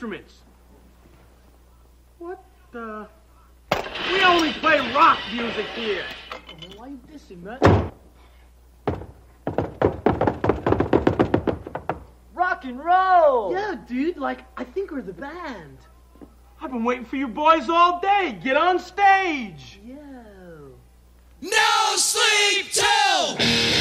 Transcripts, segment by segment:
instruments? What the? We only play rock music here. why you dissing, man? Rock and roll! Yeah, dude, like, I think we're the band. I've been waiting for you boys all day. Get on stage. Yeah. No sleep till.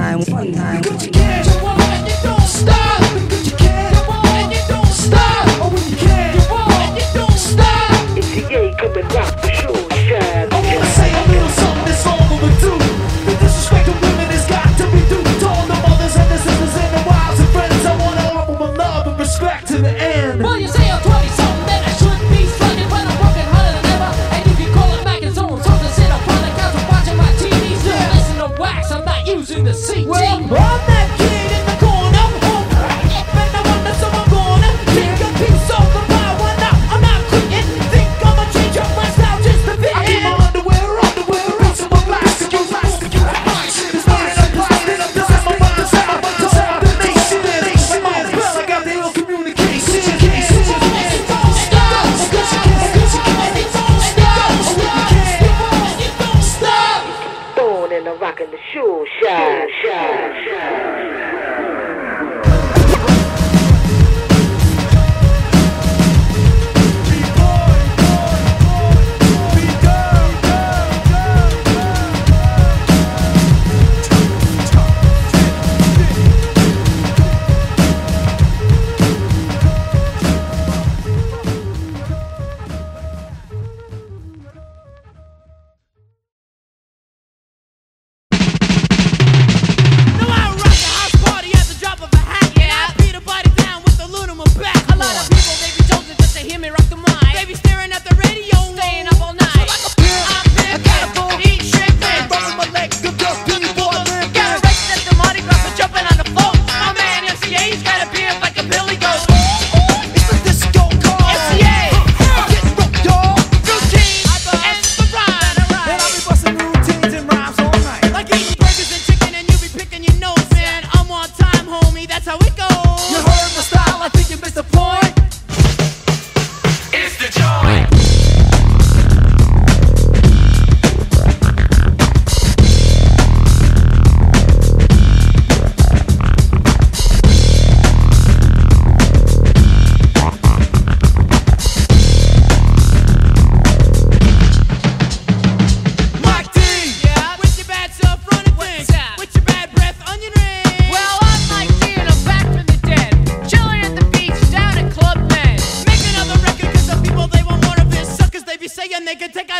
time, one time. Put your cash on one and you don't stop. Put your cash on one and you don't stop. Oh, when you cash on one and you don't stop. It's the A coming rock.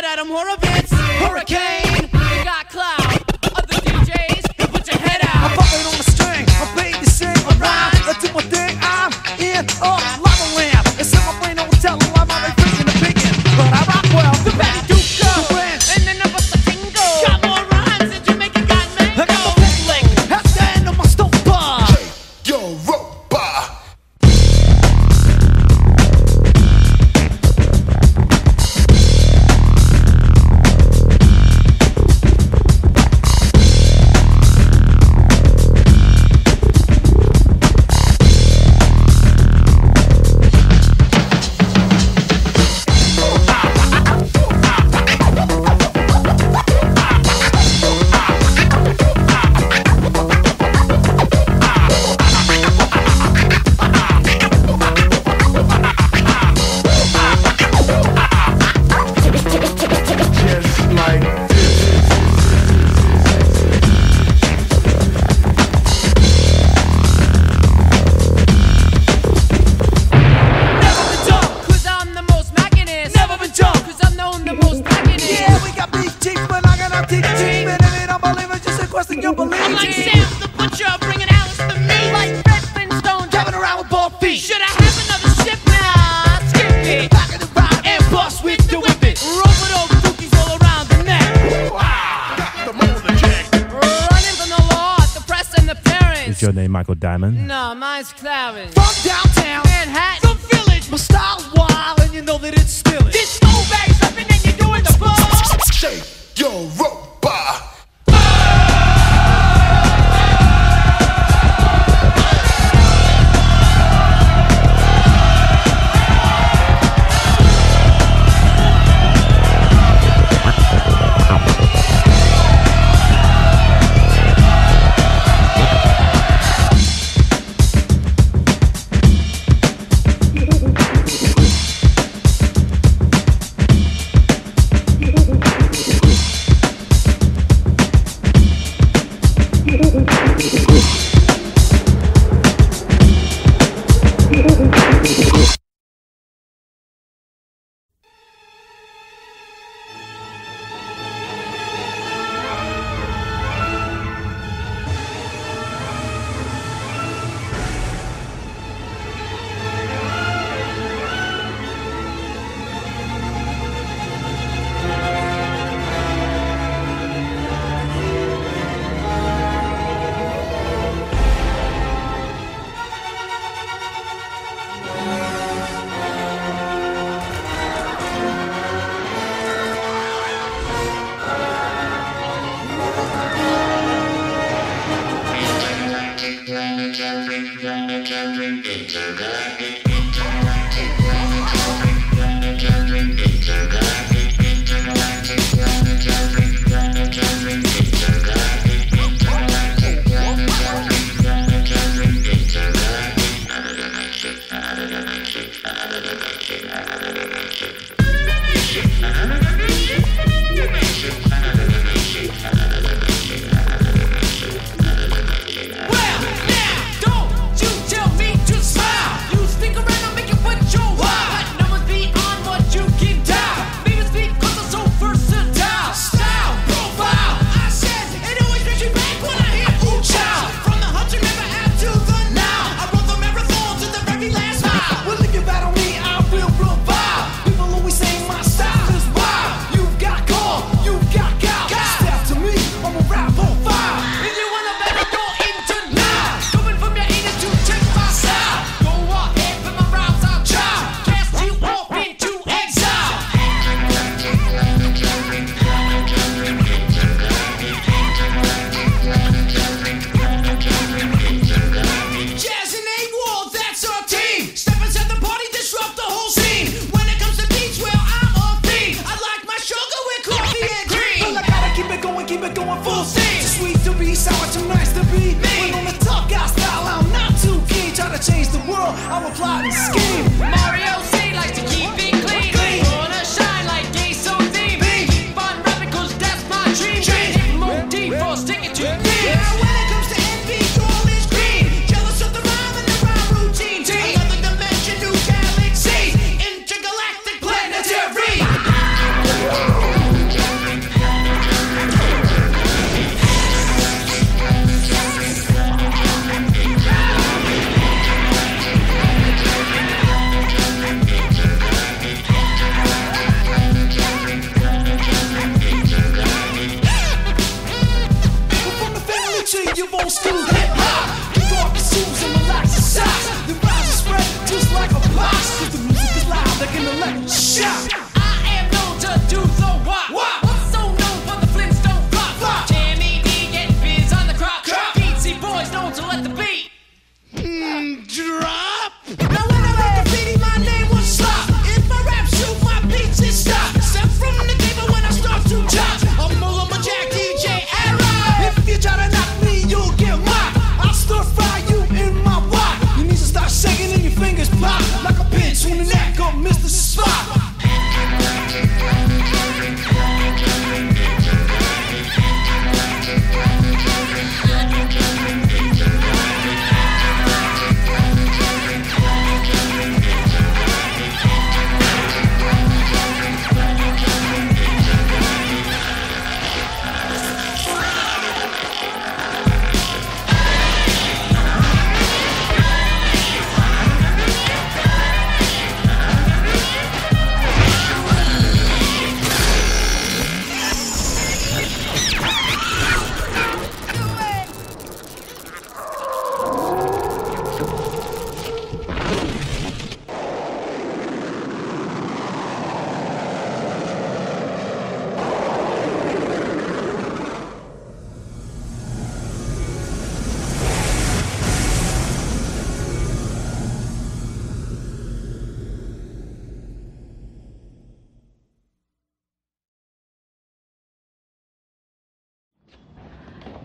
Got Adam Horovitz, Hurricane.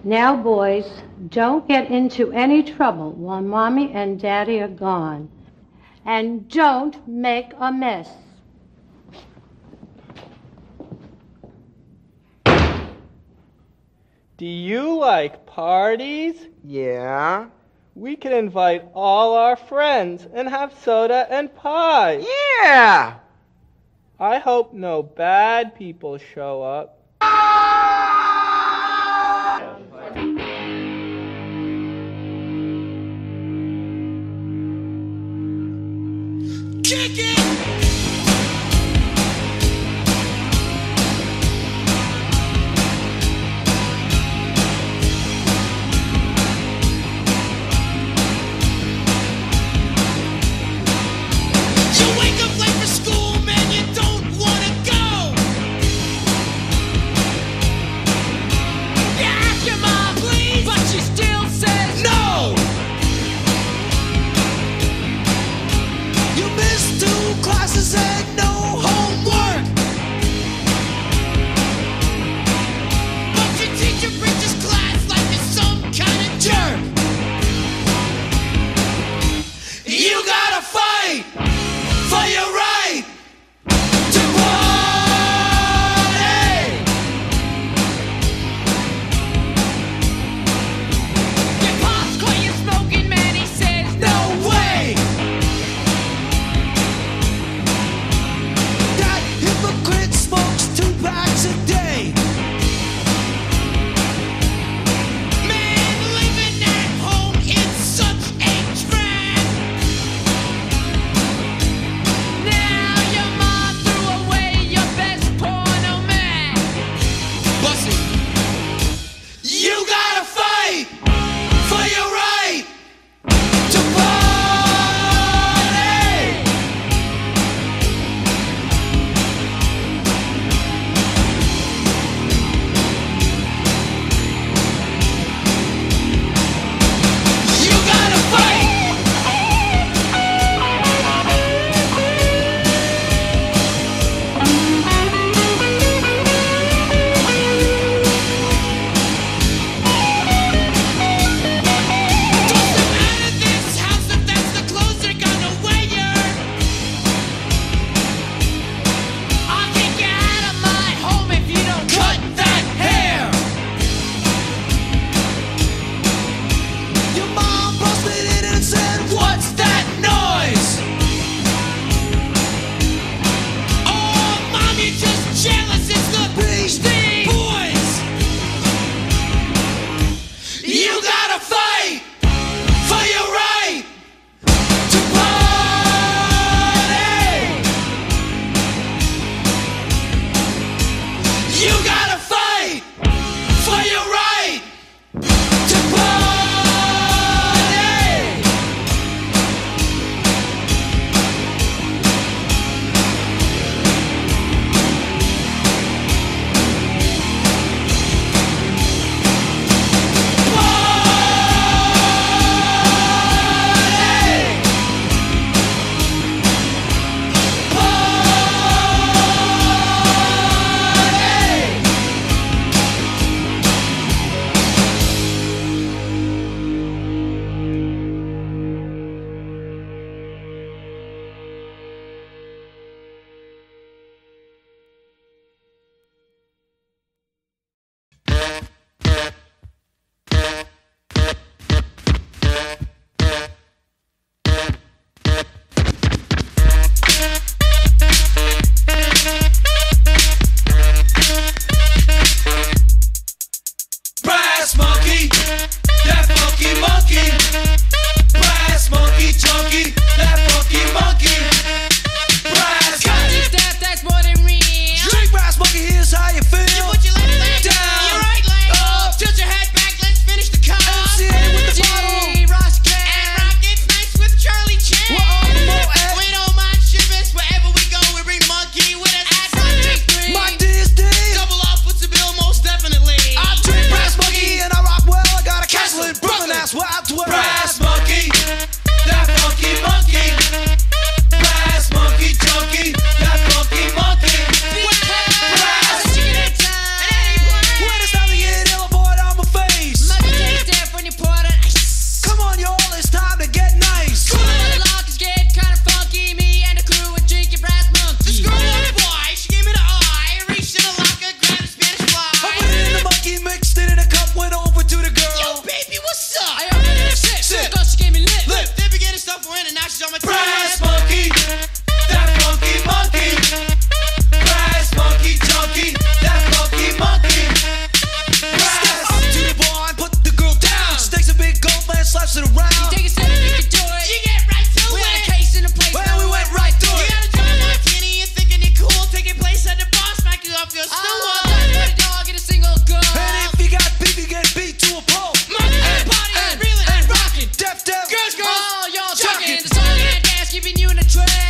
Now, boys, don't get into any trouble while Mommy and Daddy are gone. And don't make a mess. Do you like parties? Yeah. We can invite all our friends and have soda and pie. Yeah. I hope no bad people show up. Kick it!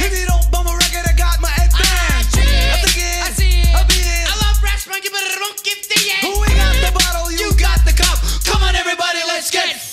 If you don't bum a record, I got my. I. I it. I love but I don't give yet. Got the bottle, you got the cup. Come on, everybody, let's get.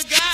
A guy.